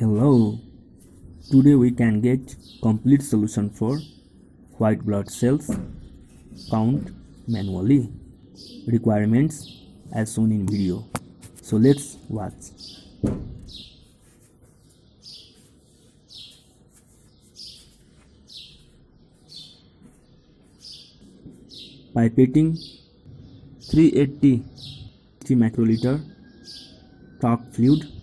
Hello. Today we can get complete solution for white blood cells count manually. Requirements as shown in video. So let's watch. Pipetting 380 3 microliter Turk fluid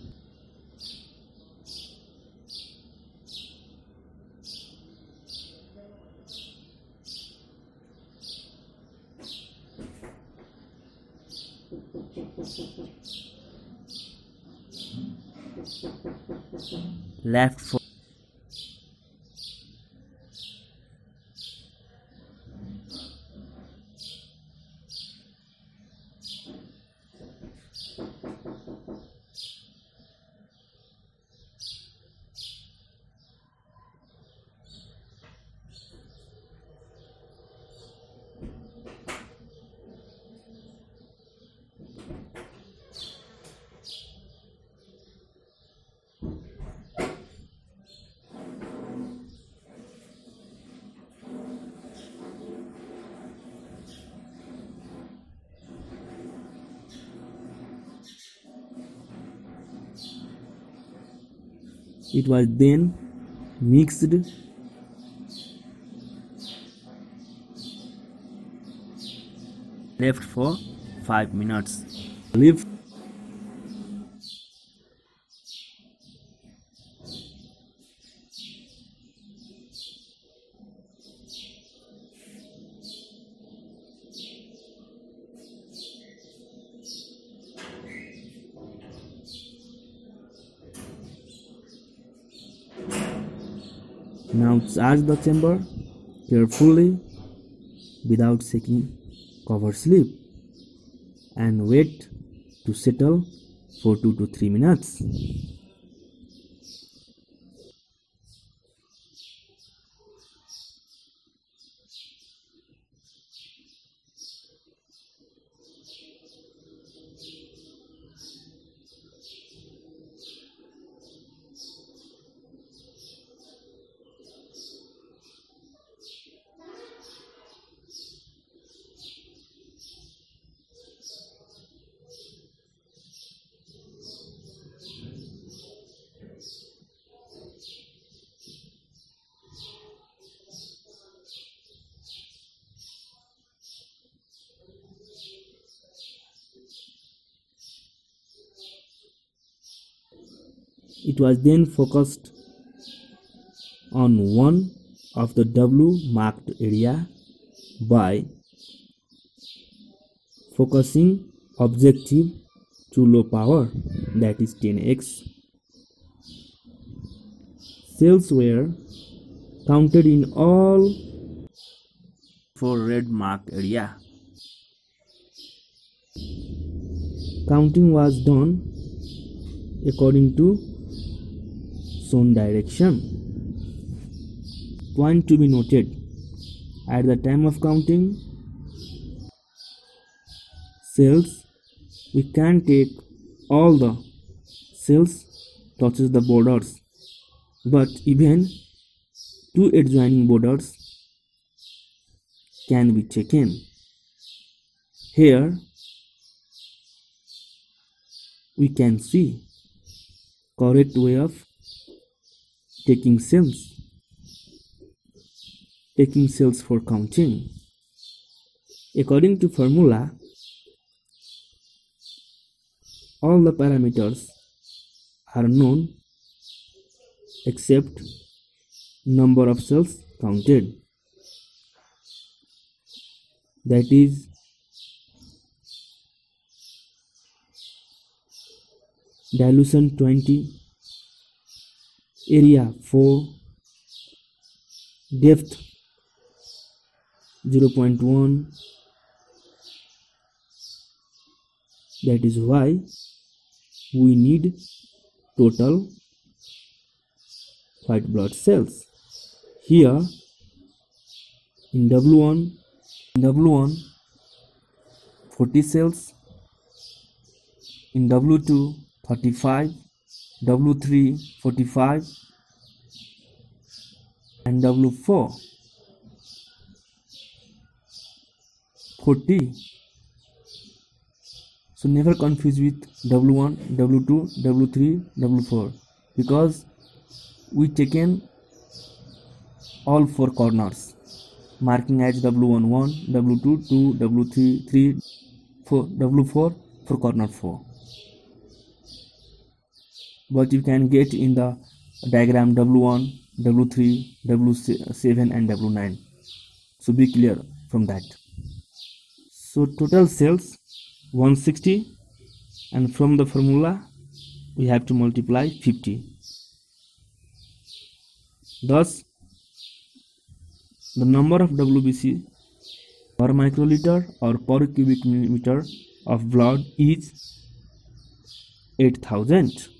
left for it was then mixed. Left for 5 minutes. Leave Now charge the chamber carefully without shaking cover slip and wait to settle for 2 to 3 minutes. It was then focused on one of the W marked area by focusing objective to low power that is 10x. Cells were counted in all four red marked area. Counting was done according to shown direction. Point to be noted. At the time of counting cells we can take all the cells touches the borders. But even two adjoining borders can be taken. Here we can see correct way of taking cells taking cells for counting. According to formula all the parameters are known except number of cells counted. That is dilution 20 area 4 depth 0.1 that is why we need total white blood cells. Here in w1 in w1 40 cells. In w2 35 W3 45 and W4 40 so never confuse with W1 W2 W3 W4 because we taken all four corners marking as W11 W2 2 W3 3 4 W4 for corner 4 but you can get in the diagram w1 w3 w7 and w9 so be clear from that. So total cells 160 and from the formula we have to multiply 50 thus the number of WBC per microliter or per cubic millimeter of blood is 8000